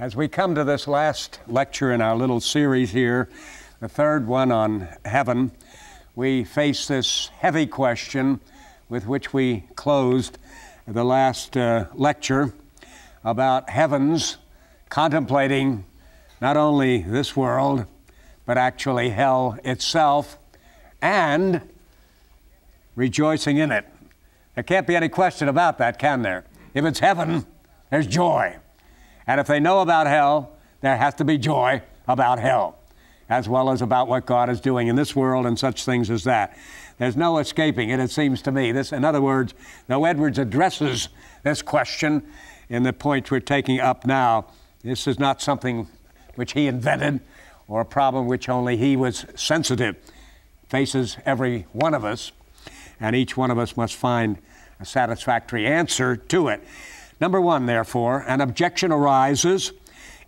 As we come to this last lecture in our little series here, the third one on heaven, we face this heavy question with which we closed the last uh, lecture about heavens contemplating not only this world, but actually hell itself and rejoicing in it. There can't be any question about that, can there? If it's heaven, there's joy. And if they know about hell, there has to be joy about hell, as well as about what God is doing in this world and such things as that. There's no escaping it, it seems to me. This, in other words, though Edwards addresses this question in the point we're taking up now, this is not something which he invented or a problem which only he was sensitive. Faces every one of us, and each one of us must find a satisfactory answer to it. Number one, therefore, an objection arises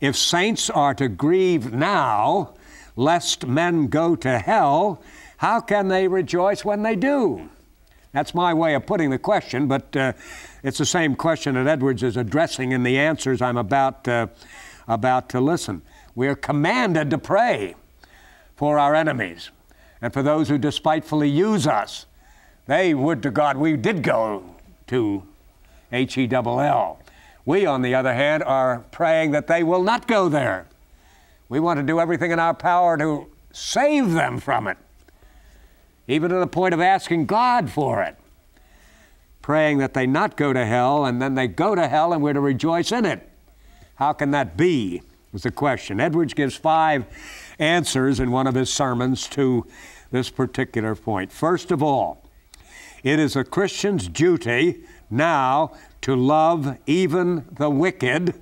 if saints are to grieve now, lest men go to hell, how can they rejoice when they do? That's my way of putting the question, but uh, it's the same question that Edwards is addressing in the answers I'm about, uh, about to listen. We are commanded to pray for our enemies and for those who despitefully use us. They would to God we did go to H E L L. We, on the other hand, are praying that they will not go there. We want to do everything in our power to save them from it, even to the point of asking God for it. Praying that they not go to hell, and then they go to hell and we're to rejoice in it. How can that be? Was the question. Edwards gives five answers in one of his sermons to this particular point. First of all, it is a Christian's duty now to love even the wicked,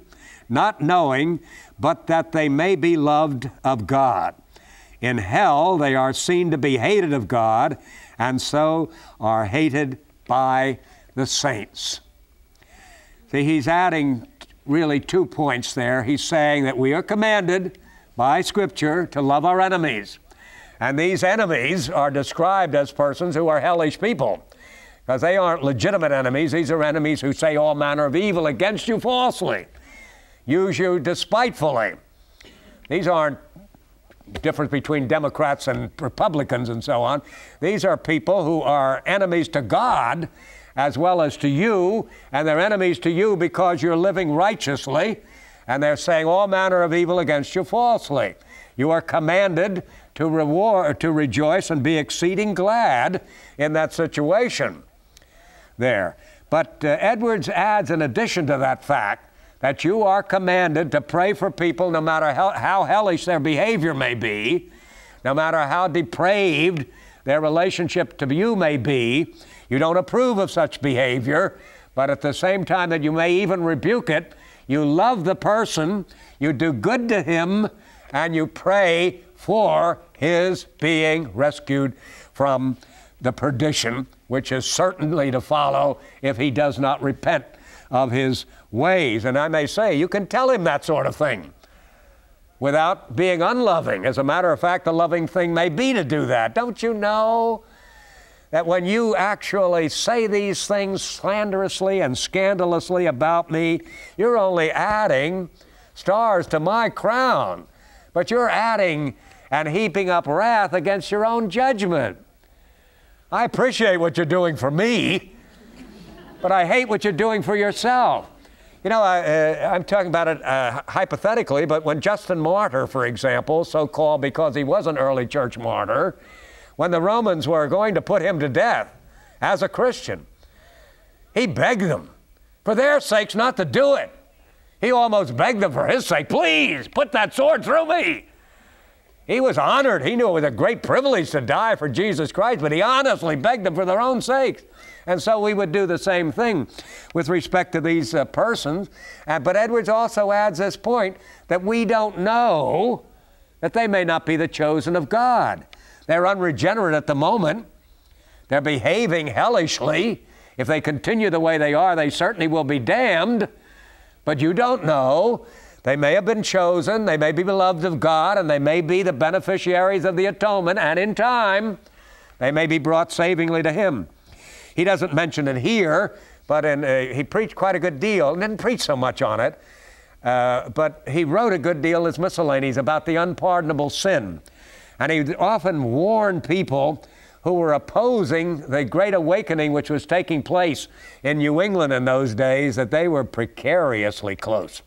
not knowing but that they may be loved of God. In hell, they are seen to be hated of God, and so are hated by the saints. See, he's adding really two points there. He's saying that we are commanded by Scripture to love our enemies. And these enemies are described as persons who are hellish people because they aren't legitimate enemies. These are enemies who say all manner of evil against you falsely, use you despitefully. These aren't difference between Democrats and Republicans and so on. These are people who are enemies to God as well as to you, and they're enemies to you because you're living righteously, and they're saying all manner of evil against you falsely. You are commanded to reward, to rejoice and be exceeding glad in that situation there. But uh, Edwards adds, in addition to that fact, that you are commanded to pray for people no matter how, how hellish their behavior may be, no matter how depraved their relationship to you may be. You don't approve of such behavior, but at the same time that you may even rebuke it, you love the person, you do good to him, and you pray for his being rescued from the perdition which is certainly to follow if he does not repent of his ways. And I may say, you can tell him that sort of thing without being unloving. As a matter of fact, the loving thing may be to do that. Don't you know that when you actually say these things slanderously and scandalously about me, you're only adding stars to my crown, but you're adding and heaping up wrath against your own judgment. I appreciate what you're doing for me, but I hate what you're doing for yourself. You know, I, am uh, talking about it uh, hypothetically, but when Justin Martyr, for example, so called because he was an early church martyr, when the Romans were going to put him to death as a Christian, he begged them, for their sakes, not to do it. He almost begged them for his sake, please put that sword through me. He was honored. He knew it was a great privilege to die for Jesus Christ, but he honestly begged them for their own sakes. And so we would do the same thing with respect to these uh, persons. Uh, but Edwards also adds this point that we don't know that they may not be the chosen of God. They're unregenerate at the moment. They're behaving hellishly. If they continue the way they are, they certainly will be damned. But you don't know they may have been chosen, they may be beloved of God, and they may be the beneficiaries of the atonement, and in time, they may be brought savingly to Him. He doesn't mention it here, but in, uh, he preached quite a good deal, and didn't preach so much on it, Uh, but he wrote a good deal as miscellanies about the unpardonable sin. And he often warned people who were opposing the great awakening which was taking place in New England in those days that they were precariously close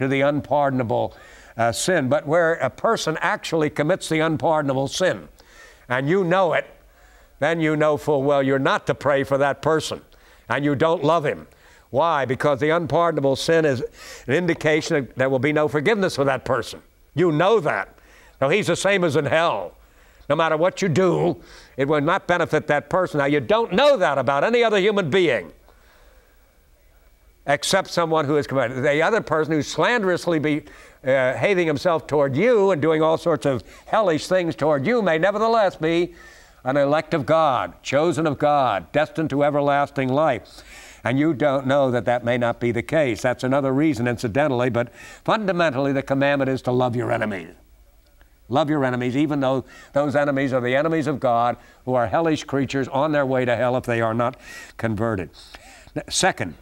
to the unpardonable uh, sin. But where a person actually commits the unpardonable sin, and you know it, then you know full well you're not to pray for that person and you don't love him. Why? Because the unpardonable sin is an indication that there will be no forgiveness for that person. You know that. Now, he's the same as in hell. No matter what you do, it will not benefit that person. Now, you don't know that about any other human being except someone who is committed. The other person who's slanderously be, uh, hating himself toward you and doing all sorts of hellish things toward you may nevertheless be an elect of God, chosen of God, destined to everlasting life. And you don't know that that may not be the case. That's another reason, incidentally, but fundamentally, the commandment is to love your enemies. Love your enemies, even though those enemies are the enemies of God who are hellish creatures on their way to hell if they are not converted. Second,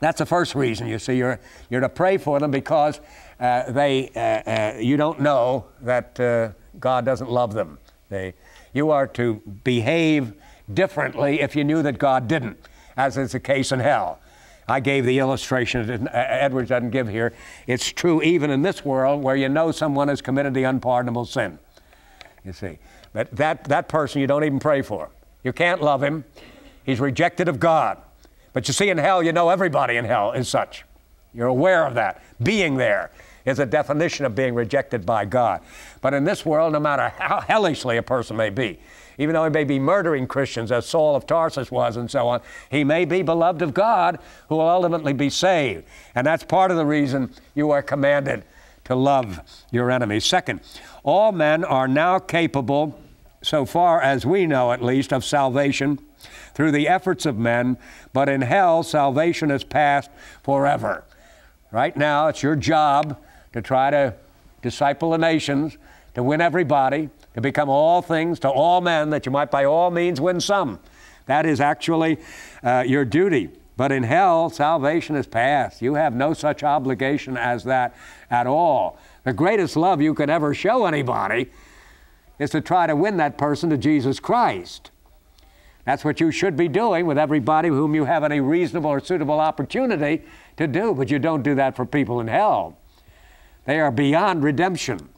that's the first reason you see. You're, you're to pray for them because uh, they, uh, uh, you don't know that uh, God doesn't love them. They, you are to behave differently if you knew that God didn't, as is the case in hell. I gave the illustration that Edwards doesn't give here. It's true even in this world where you know someone has committed the unpardonable sin. You see. But that, that person you don't even pray for. You can't love him. He's rejected of God. But you see, in hell, you know everybody in hell is such. You're aware of that. Being there is a definition of being rejected by God. But in this world, no matter how hellishly a person may be, even though he may be murdering Christians, as Saul of Tarsus was, and so on, he may be beloved of God who will ultimately be saved. And that's part of the reason you are commanded to love your enemies. Second, all men are now capable, so far as we know at least, of salvation through the efforts of men, but in hell, salvation is past forever. Right now, it's your job to try to disciple the nations, to win everybody, to become all things to all men, that you might by all means win some. That is actually uh, your duty. But in hell, salvation is past. You have no such obligation as that at all. The greatest love you can ever show anybody is to try to win that person to Jesus Christ. That's what you should be doing with everybody whom you have any reasonable or suitable opportunity to do, but you don't do that for people in hell. They are beyond redemption.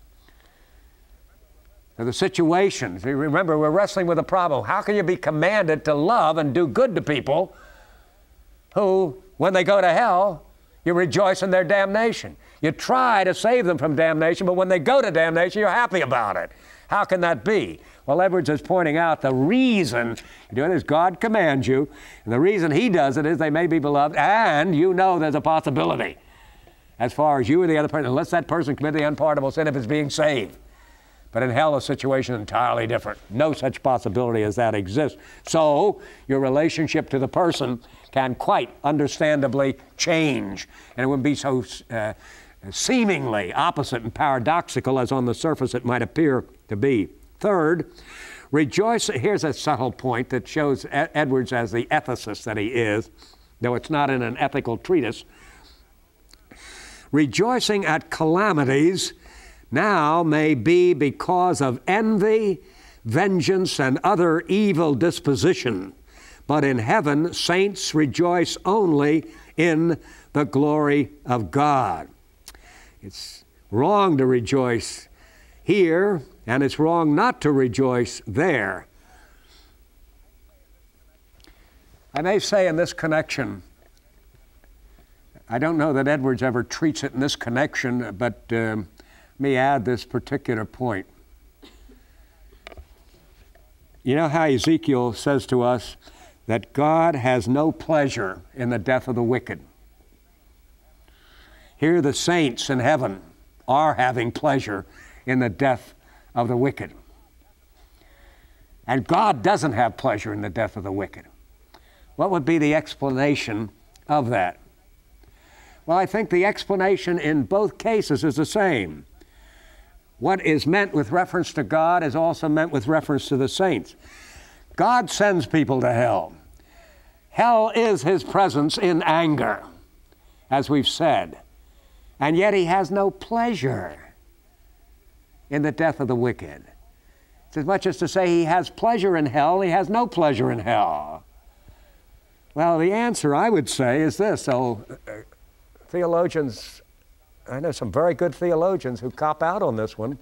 The situation. Remember, we're wrestling with a problem. How can you be commanded to love and do good to people who, when they go to hell, you rejoice in their damnation? You try to save them from damnation, but when they go to damnation, you're happy about it. How can that be? Well, Edwards is pointing out the reason you do it is God commands you, and the reason He does it is they may be beloved, and you know there's a possibility as far as you or the other person, unless that person committed the unpardonable sin if it's being saved. But in hell, the situation is entirely different. No such possibility as that exists. So, your relationship to the person can quite understandably change. And it wouldn't be so uh, seemingly opposite and paradoxical as on the surface it might appear to be. Third, rejoice. Here's a subtle point that shows Edwards as the ethicist that he is, though it's not in an ethical treatise rejoicing at calamities now may be because of envy, vengeance, and other evil disposition. But in heaven, saints rejoice only in the glory of God. It's wrong to rejoice here, and it's wrong not to rejoice there. I may say in this connection I don't know that Edwards ever treats it in this connection, but um, let me add this particular point. You know how Ezekiel says to us that God has no pleasure in the death of the wicked? Here, the saints in heaven are having pleasure in the death of the wicked. And God doesn't have pleasure in the death of the wicked. What would be the explanation of that? Well, I think the explanation in both cases is the same. What is meant with reference to God is also meant with reference to the saints. God sends people to hell. Hell is his presence in anger, as we've said. And yet he has no pleasure in the death of the wicked. It's as much as to say he has pleasure in hell, he has no pleasure in hell. Well, the answer I would say is this. So, uh, theologians, I know some very good theologians who cop out on this one.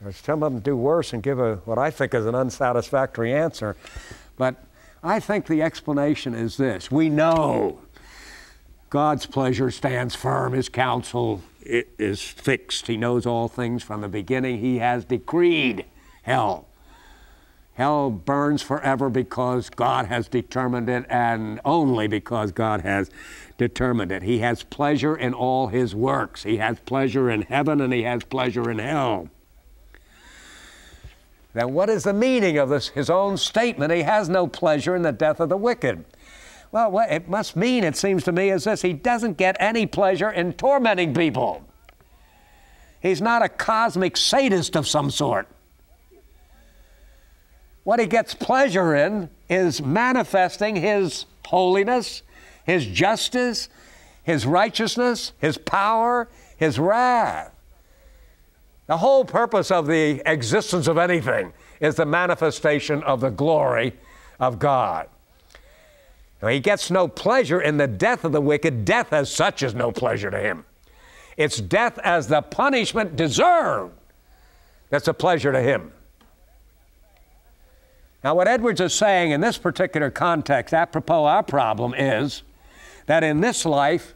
There's some of them do worse and give a, what I think is an unsatisfactory answer. But I think the explanation is this we know God's pleasure stands firm, His counsel is fixed. He knows all things from the beginning. He has decreed hell. Hell burns forever because God has determined it and only because God has determined it. He has pleasure in all His works. He has pleasure in heaven and He has pleasure in hell. Then, what is the meaning of this, his own statement? He has no pleasure in the death of the wicked. Well, what it must mean, it seems to me, is this He doesn't get any pleasure in tormenting people. He's not a cosmic sadist of some sort. What he gets pleasure in is manifesting his holiness, his justice, his righteousness, his power, his wrath. The whole purpose of the existence of anything is the manifestation of the glory of God. He gets no pleasure in the death of the wicked. Death as such is no pleasure to him. It's death as the punishment deserved that's a pleasure to him. Now, what Edwards is saying in this particular context, apropos our problem, is that in this life,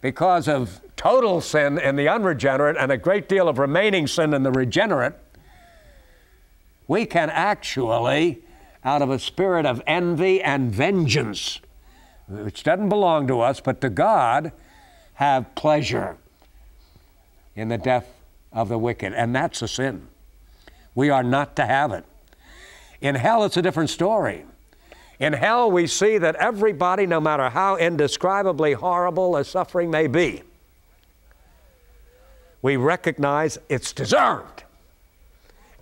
because of total sin in the unregenerate and a great deal of remaining sin in the regenerate, we can actually out of a spirit of envy and vengeance, which doesn't belong to us, but to God, have pleasure in the death of the wicked. And that's a sin. We are not to have it. In hell, it's a different story. In hell, we see that everybody, no matter how indescribably horrible a suffering may be, we recognize it's deserved.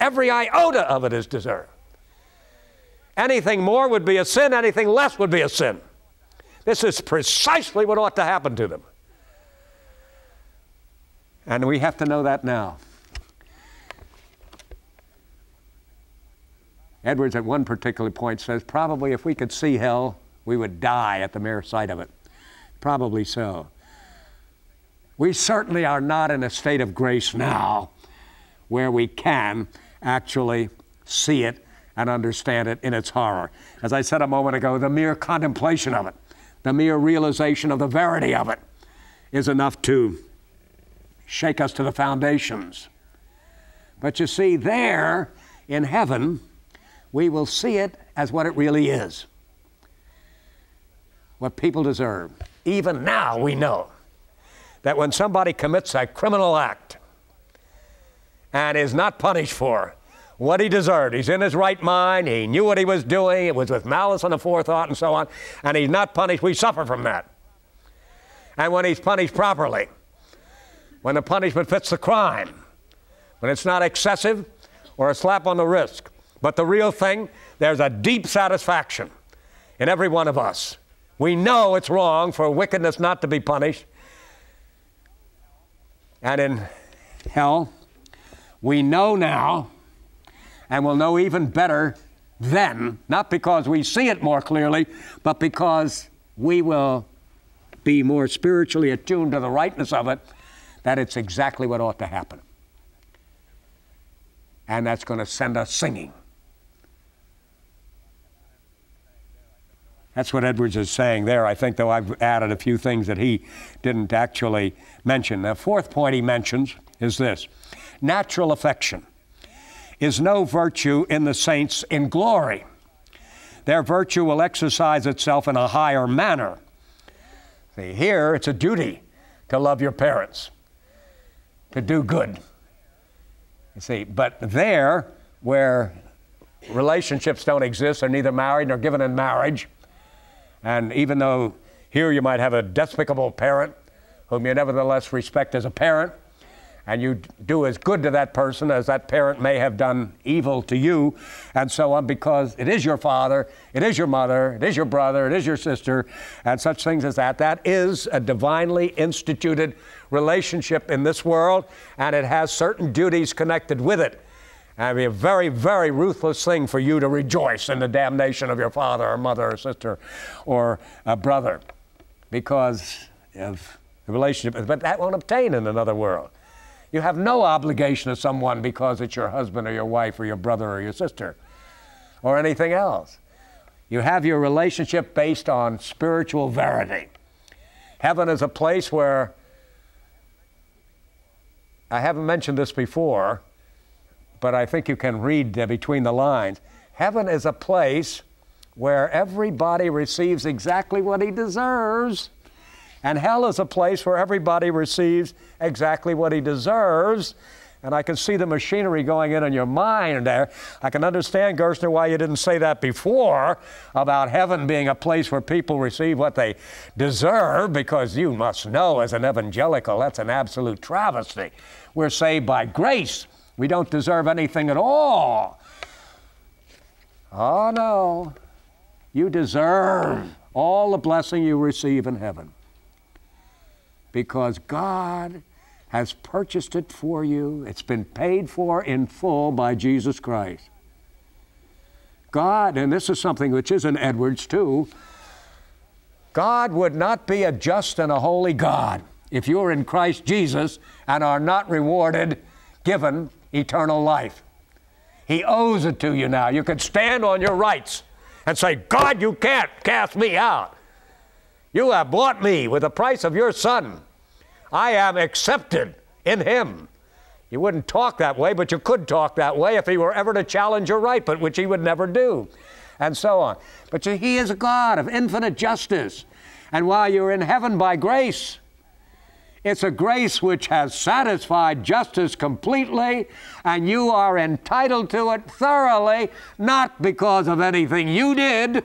Every iota of it is deserved. Anything more would be a sin, anything less would be a sin. This is precisely what ought to happen to them. And we have to know that now. Edwards, at one particular point, says probably if we could see hell, we would die at the mere sight of it. Probably so. We certainly are not in a state of grace now where we can actually see it and understand it in its horror. As I said a moment ago, the mere contemplation of it, the mere realization of the verity of it, is enough to shake us to the foundations. But you see, there in heaven, we will see it as what it really is what people deserve. Even now, we know that when somebody commits a criminal act and is not punished for, what he deserved. He's in his right mind. He knew what he was doing. It was with malice and a forethought and so on. And he's not punished. We suffer from that. And when he's punished properly, when the punishment fits the crime, when it's not excessive or a slap on the wrist, but the real thing, there's a deep satisfaction in every one of us. We know it's wrong for wickedness not to be punished. And in hell, we know now and we'll know even better then, not because we see it more clearly, but because we will be more spiritually attuned to the rightness of it, that it's exactly what ought to happen. And that's going to send us singing. That's what Edwards is saying there. I think, though, I've added a few things that he didn't actually mention. The fourth point he mentions is this natural affection is no virtue in the saints in glory. Their virtue will exercise itself in a higher manner. See, here it's a duty to love your parents, to do good. You see, but there, where relationships don't exist, they're neither married nor given in marriage, and even though here you might have a despicable parent whom you nevertheless respect as a parent, and you do as good to that person as that parent may have done evil to you, and so on, because it is your father, it is your mother, it is your brother, it is your sister, and such things as that. That is a divinely instituted relationship in this world, and it has certain duties connected with it. And it'd be a very, very ruthless thing for you to rejoice in the damnation of your father or mother or sister or a brother because of the relationship. But that won't obtain in another world. You have no obligation to someone because it's your husband or your wife or your brother or your sister or anything else. You have your relationship based on spiritual verity. Heaven is a place where, I haven't mentioned this before, but I think you can read between the lines. Heaven is a place where everybody receives exactly what he deserves. And hell is a place where everybody receives exactly what he deserves. And I can see the machinery going in in your mind there. I can understand, Gerstner, why you didn't say that before about heaven being a place where people receive what they deserve, because you must know as an evangelical that's an absolute travesty. We're saved by grace, we don't deserve anything at all. Oh, no. You deserve all the blessing you receive in heaven because God has purchased it for you. It's been paid for in full by Jesus Christ. God, and this is something which is in Edwards too, God would not be a just and a holy God if you are in Christ Jesus and are not rewarded, given eternal life. He owes it to you now. You can stand on your rights and say, God, you can't cast me out. You have bought me with the price of your son. I am accepted in him. You wouldn't talk that way, but you could talk that way if he were ever to challenge your right, but which he would never do, and so on. But he is a God of infinite justice. And while you're in heaven by grace, it's a grace which has satisfied justice completely, and you are entitled to it thoroughly, not because of anything you did,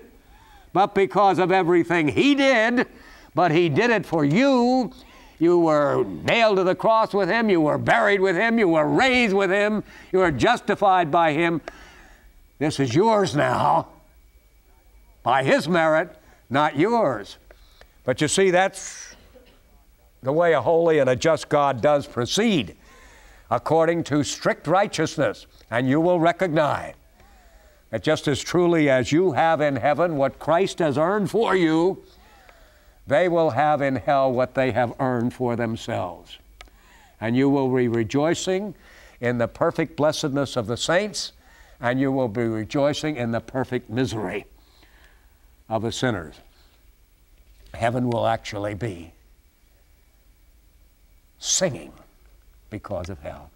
but because of everything He did. But He did it for you. You were nailed to the cross with Him, you were buried with Him, you were raised with Him, you were justified by Him. This is yours now by His merit, not yours. But you see, that's the way a holy and a just God does proceed, according to strict righteousness. And you will recognize that just as truly as you have in heaven what Christ has earned for you, they will have in hell what they have earned for themselves. And you will be rejoicing in the perfect blessedness of the saints, and you will be rejoicing in the perfect misery of the sinners. Heaven will actually be singing because of hell.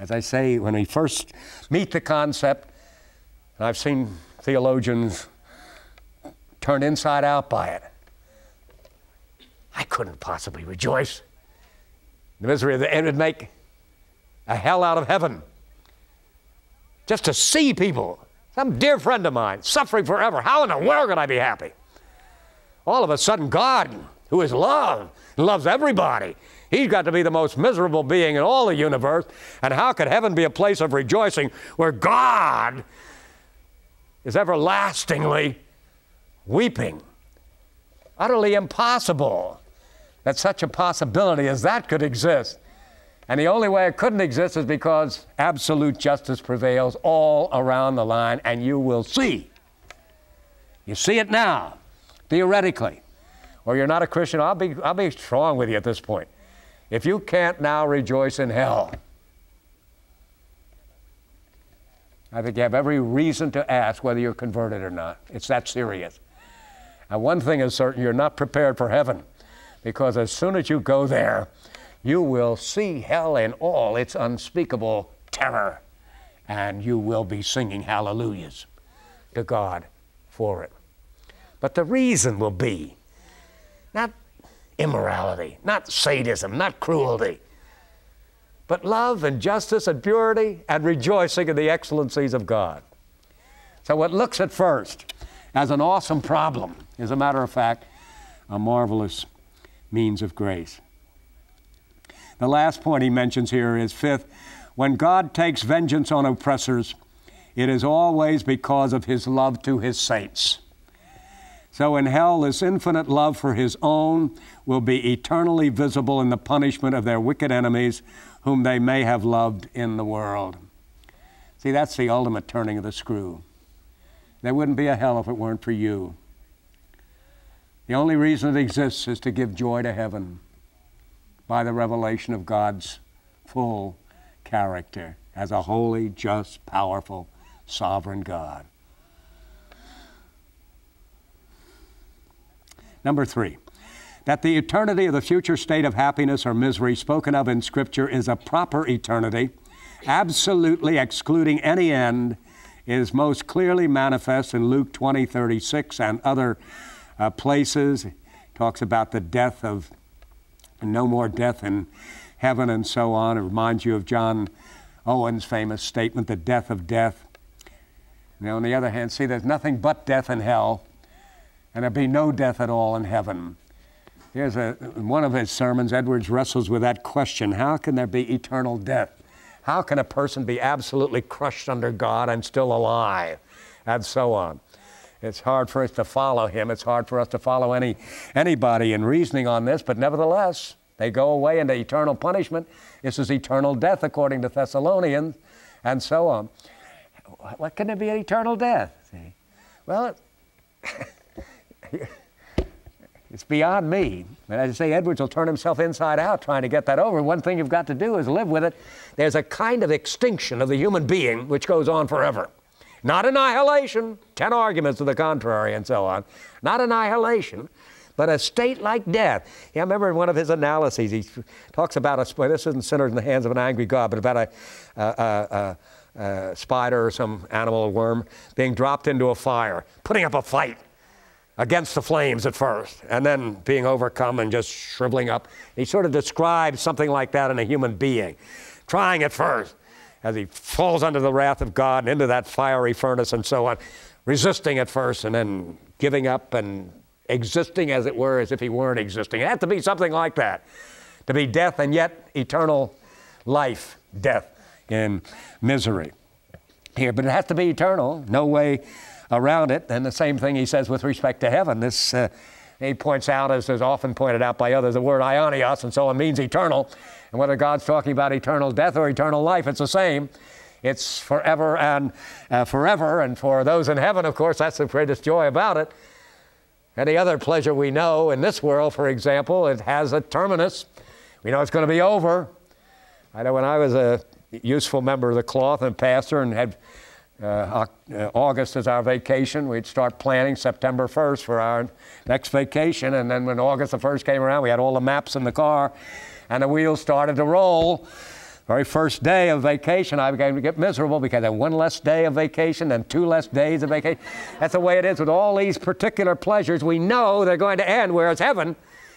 As I say, when we first meet the concept, and I've seen theologians turn inside out by it, I couldn't possibly rejoice. The misery of the end would make a hell out of heaven. Just to see people, some dear friend of mine, suffering forever, how in the world could I be happy? All of a sudden, God, who is love, loves everybody, He's got to be the most miserable being in all the universe. And how could heaven be a place of rejoicing where God is everlastingly weeping? Utterly impossible that such a possibility as that could exist. And the only way it couldn't exist is because absolute justice prevails all around the line, and you will see. You see it now, theoretically. Or you're not a Christian, I'll be, I'll be strong with you at this point. If you can't now rejoice in hell, I think you have every reason to ask whether you're converted or not. It's that serious. And one thing is certain you're not prepared for heaven because as soon as you go there, you will see hell in all its unspeakable terror and you will be singing hallelujahs to God for it. But the reason will be not immorality, not sadism, not cruelty, but love and justice and purity and rejoicing in the excellencies of God. So, what looks at first as an awesome problem is, a matter of fact, a marvelous means of grace. The last point he mentions here is fifth, when God takes vengeance on oppressors, it is always because of his love to his saints. So in hell, this infinite love for his own will be eternally visible in the punishment of their wicked enemies, whom they may have loved in the world. See, that's the ultimate turning of the screw. There wouldn't be a hell if it weren't for you. The only reason it exists is to give joy to heaven by the revelation of God's full character as a holy, just, powerful, sovereign God. Number three, that the eternity of the future state of happiness or misery spoken of in Scripture is a proper eternity, absolutely excluding any end, is most clearly manifest in Luke 20, 36 and other uh, places. It talks about the death of, no more death in heaven and so on. It reminds you of John Owen's famous statement, the death of death. Now, on the other hand, see, there's nothing but death in hell and there'd be no death at all in heaven. Here's a, one of his sermons, Edwards wrestles with that question How can there be eternal death? How can a person be absolutely crushed under God and still alive? And so on. It's hard for us to follow him. It's hard for us to follow any, anybody in reasoning on this, but nevertheless, they go away into eternal punishment. This is eternal death, according to Thessalonians, and so on. What can there be an eternal death? Well, it's beyond me. And as I say, Edwards will turn himself inside out trying to get that over. One thing you've got to do is live with it. There's a kind of extinction of the human being which goes on forever. Not annihilation, 10 arguments to the contrary, and so on. Not annihilation, but a state like death. Yeah, I remember in one of his analyses, he talks about a, well, this isn't sinners in the hands of an angry God, but about a, a, a, a spider or some animal or worm being dropped into a fire, putting up a fight against the flames at first, and then being overcome and just shriveling up. He sort of describes something like that in a human being, trying at first as he falls under the wrath of God and into that fiery furnace and so on, resisting at first and then giving up and existing, as it were, as if he weren't existing. It had to be something like that to be death and yet eternal life, death in misery here. But it has to be eternal. No way around it. And the same thing he says with respect to heaven. This uh, he points out, as is often pointed out by others, the word aionios, and so on means eternal. And whether God's talking about eternal death or eternal life, it's the same. It's forever and uh, forever. And for those in heaven, of course, that's the greatest joy about it. Any other pleasure we know in this world, for example, it has a terminus. We know it's going to be over. I know when I was a useful member of the cloth and pastor and had uh, uh, August is our vacation. We'd start planning September 1st for our next vacation. And then when August the 1st came around, we had all the maps in the car and the wheels started to roll. Very first day of vacation, I began to get miserable because I had one less day of vacation and two less days of vacation. That's the way it is with all these particular pleasures. We know they're going to end, whereas heaven,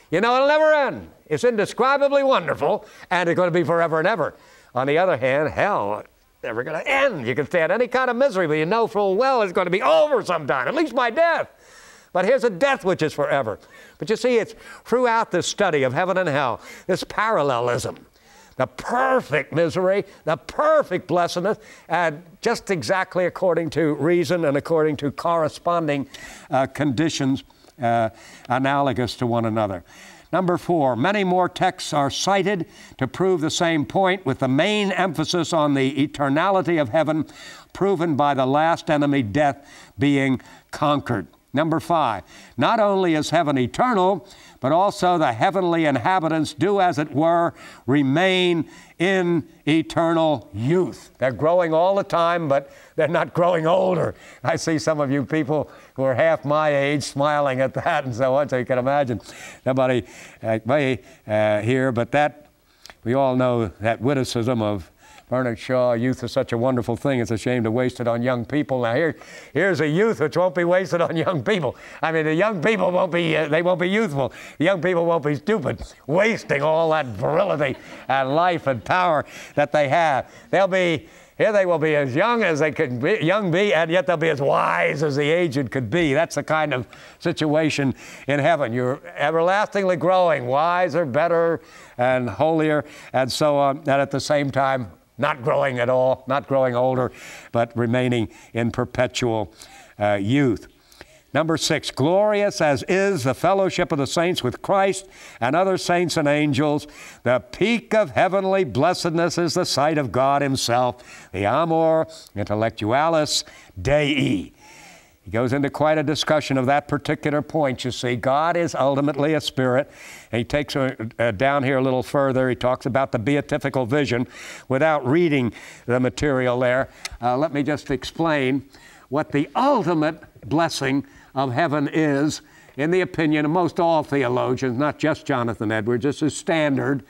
you know, it'll never end. It's indescribably wonderful and it's going to be forever and ever. On the other hand, hell, never going to end. You can stand any kind of misery, but you know full well it's going to be over sometime, at least by death. But here's a death which is forever. But you see, it's throughout this study of heaven and hell, this parallelism, the perfect misery, the perfect blessedness, and just exactly according to reason and according to corresponding uh, conditions uh, analogous to one another. Number four, many more texts are cited to prove the same point, with the main emphasis on the eternality of heaven, proven by the last enemy, death, being conquered. Number five, not only is heaven eternal, but also the heavenly inhabitants do, as it were, remain in eternal youth. They're growing all the time, but they're not growing older. I see some of you people who are half my age smiling at that and so on, so you can imagine nobody like me uh, here, but that, we all know that witticism of Bernard Shaw, youth is such a wonderful thing, it's a shame to waste it on young people. Now, here, here's a youth which won't be wasted on young people. I mean, the young people won't be, uh, they won't be youthful. The young people won't be stupid, wasting all that virility and life and power that they have. They'll be Here they will be as young as they could be, young be, and yet they'll be as wise as the aged could be. That's the kind of situation in heaven. You're everlastingly growing, wiser, better, and holier, and so on, and at the same time, not growing at all, not growing older, but remaining in perpetual uh, youth. Number six, glorious as is the fellowship of the saints with Christ and other saints and angels, the peak of heavenly blessedness is the sight of God Himself, the amor intellectualis Dei. He goes into quite a discussion of that particular point. You see, God is ultimately a spirit. And he takes uh, down here a little further. He talks about the beatifical vision without reading the material there. Uh, let me just explain what the ultimate blessing of heaven is, in the opinion of most all theologians, not just Jonathan Edwards. This is standard.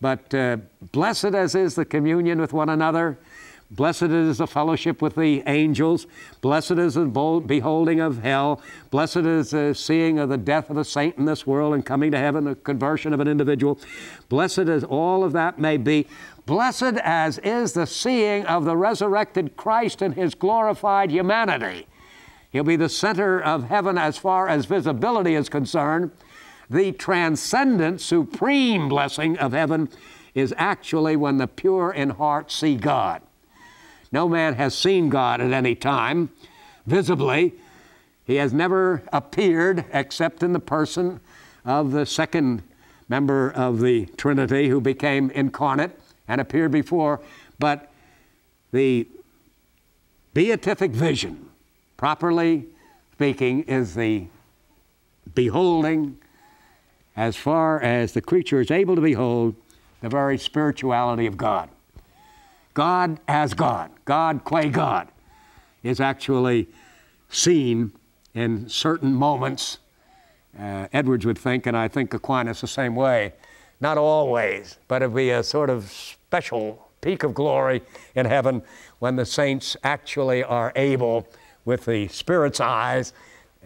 But uh, blessed as is the communion with one another, blessed is the fellowship with the angels, blessed is the beholding of hell, blessed is the seeing of the death of a saint in this world and coming to heaven, the conversion of an individual. Blessed as all of that may be, blessed as is the seeing of the resurrected Christ in his glorified humanity. He'll be the center of heaven as far as visibility is concerned. The transcendent, supreme blessing of heaven is actually when the pure in heart see God. No man has seen God at any time visibly. He has never appeared except in the person of the second member of the Trinity who became incarnate and appeared before. But the beatific vision, properly speaking, is the beholding, as far as the creature is able to behold, the very spirituality of God. God as God, God qua God, is actually seen in certain moments. Uh, Edwards would think, and I think Aquinas the same way, not always, but it'd be a sort of special peak of glory in heaven when the saints actually are able with the Spirit's eyes,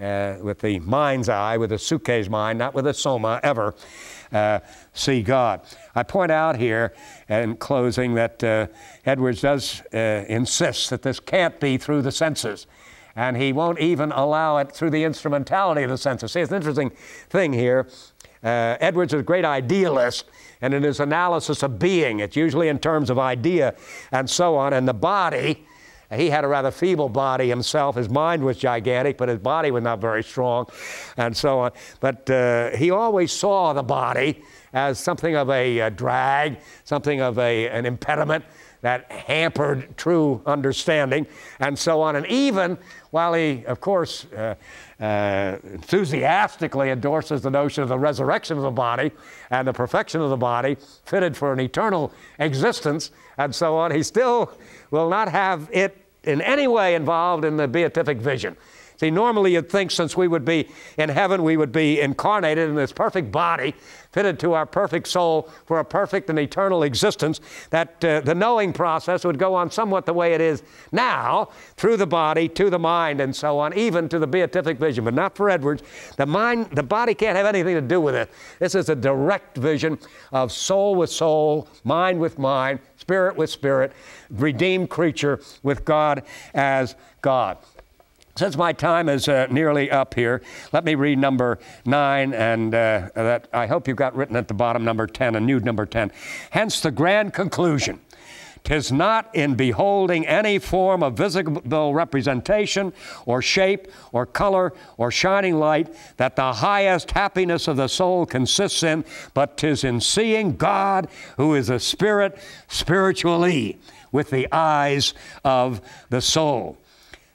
uh, with the mind's eye, with the psuche's mind, not with the soma, ever uh, see God. I point out here in closing that uh, Edwards does uh, insist that this can't be through the senses. And he won't even allow it through the instrumentality of the senses. See, it's an interesting thing here. Uh, Edwards is a great idealist, and in his analysis of being, it's usually in terms of idea and so on. And the body, he had a rather feeble body himself. His mind was gigantic, but his body was not very strong, and so on. But uh, he always saw the body as something of a, a drag, something of a, an impediment that hampered true understanding, and so on. And even while he, of course, uh, uh, enthusiastically endorses the notion of the resurrection of the body and the perfection of the body, fitted for an eternal existence, and so on, he still will not have it in any way involved in the beatific vision. See, normally you'd think since we would be in heaven, we would be incarnated in this perfect body, fitted to our perfect soul for a perfect and eternal existence, that uh, the knowing process would go on somewhat the way it is now, through the body, to the mind, and so on, even to the beatific vision. But not for Edwards. The mind, the body can't have anything to do with it. This is a direct vision of soul with soul, mind with mind, spirit with spirit, redeemed creature with God as God. Since my time is uh, nearly up here, let me read number nine, and uh, that I hope you've got written at the bottom number 10, a new number 10. Hence the grand conclusion. Tis not in beholding any form of visible representation or shape or color or shining light that the highest happiness of the soul consists in, but tis in seeing God, who is a spirit, spiritually, with the eyes of the soul.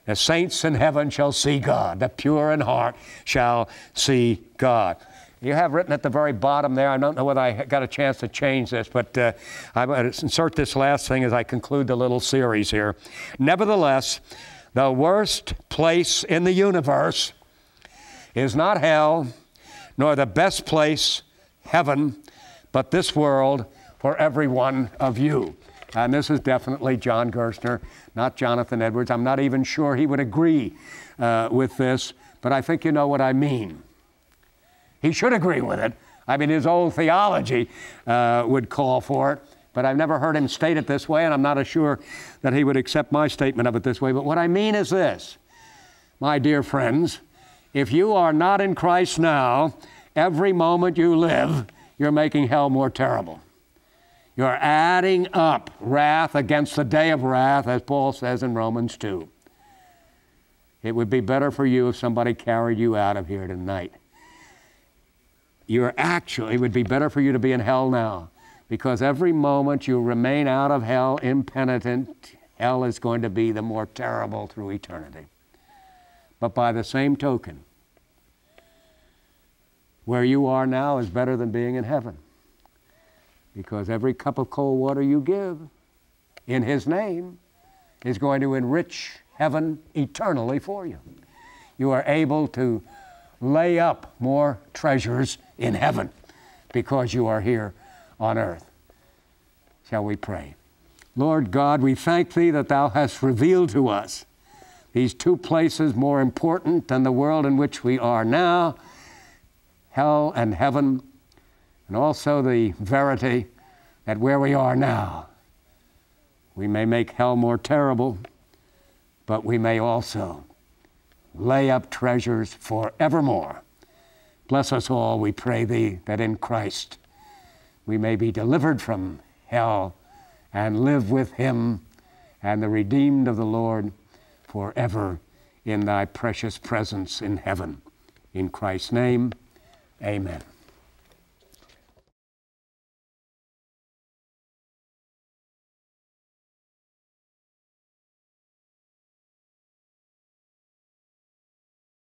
The saints in heaven shall see God. The pure in heart shall see God. You have written at the very bottom there, I don't know whether I got a chance to change this, but uh, I'm going to insert this last thing as I conclude the little series here. Nevertheless, the worst place in the universe is not hell, nor the best place, heaven, but this world for every one of you. And this is definitely John Gerstner, not Jonathan Edwards. I'm not even sure he would agree uh, with this, but I think you know what I mean. He should agree with it. I mean, his old theology uh, would call for it, but I've never heard him state it this way, and I'm not as sure that he would accept my statement of it this way. But what I mean is this, my dear friends, if you are not in Christ now, every moment you live, you're making hell more terrible. You're adding up wrath against the day of wrath, as Paul says in Romans 2. It would be better for you if somebody carried you out of here tonight. You're actually, it would be better for you to be in hell now because every moment you remain out of hell impenitent, hell is going to be the more terrible through eternity. But by the same token, where you are now is better than being in heaven because every cup of cold water you give in His name is going to enrich heaven eternally for you. You are able to lay up more treasures in heaven because you are here on earth. Shall we pray? Lord God, we thank Thee that Thou hast revealed to us these two places more important than the world in which we are now hell and heaven, and also the verity that where we are now, we may make hell more terrible, but we may also lay up treasures forevermore. Bless us all, we pray Thee, that in Christ we may be delivered from hell and live with Him and the redeemed of the Lord forever in Thy precious presence in heaven. In Christ's name, Amen.